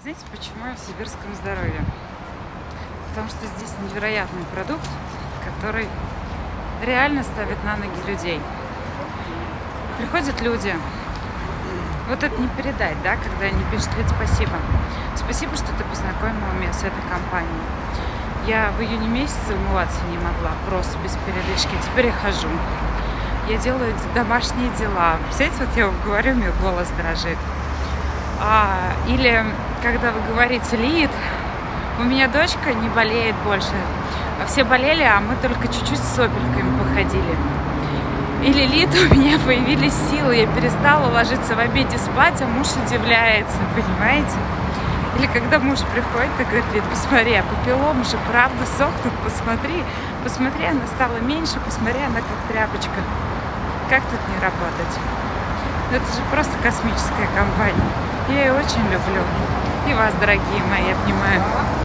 Знаете, почему я в сибирском здоровье? Потому что здесь невероятный продукт, который реально ставит на ноги людей. Приходят люди, вот это не передать, да, когда они пишут, Лид, спасибо. Спасибо, что ты познакомила меня с этой компанией. Я в июне месяце умываться не могла, просто без передышки. Теперь я хожу. Я делаю домашние дела. Представляете, вот я вам говорю, у меня голос дрожит. А, или когда вы говорите Лид, у меня дочка не болеет больше. Все болели, а мы только чуть-чуть с сопельками походили. Или Лид, у меня появились силы, я перестала ложиться в обеде спать, а муж удивляется, понимаете? Или когда муж приходит и говорит, Лид, посмотри, а папиллом же правда сохнут, посмотри, посмотри, она стала меньше, посмотри, она как тряпочка. Как тут не работать? Это же просто космическая компания. Я ее очень люблю. И вас, дорогие мои, обнимаю.